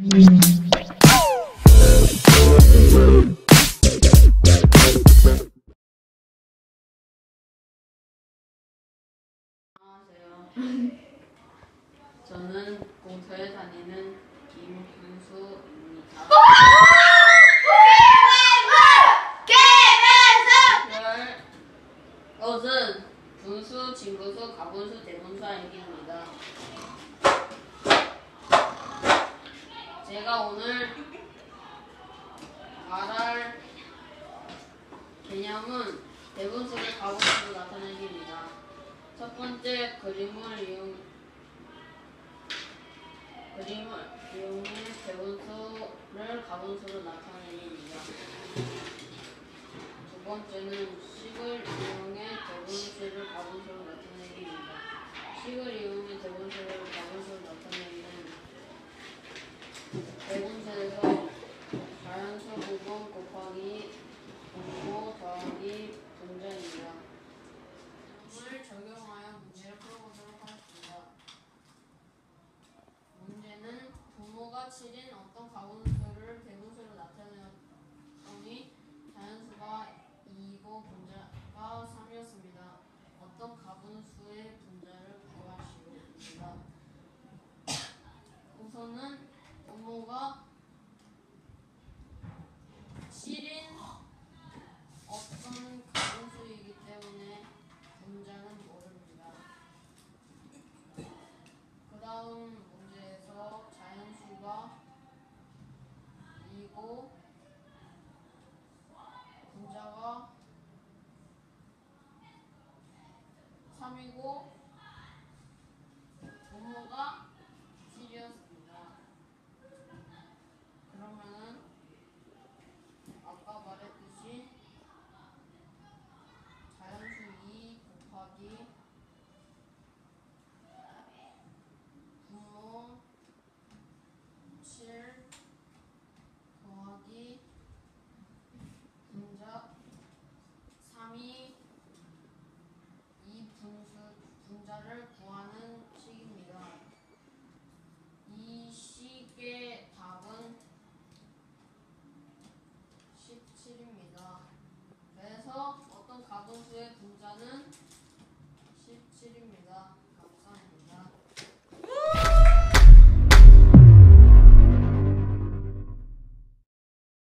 안녕하세요. 저는 공터에 다니는 김분수입니다. 별 것은 분수, 진분수, 가분수, 대분수 알기입니다. 제가 오늘 말할 개념은 대분수를 가분수로 나타내기입니다. 첫 번째 그림을 이용 그림을 이용해 대분수를 가분수로 나타내기입니다. 두 번째는 식을 이용해 대분수를 가분수로 나타내기입니다. 식을 이용해 대분수를 가분수로 나타내기는 대분수에서 자연수 부분 곱하기 분모 더하기 분자입니다. 을 적용하여 문제를 풀어보도록 하겠습니다. 문제는 부모가 7인 어떤 가분수를 대분수로 나타내었더니 자연수가 2이고 분자가 3이었습니다. 어떤 가분수의 분자를 구하시옵니다. 우선은 부모가 7인 어떤 가분수이기 때문에 분자는 모릅니다. 그 다음 문제에서 자연수가 2고 분자가 3이고 문자는 17입니다.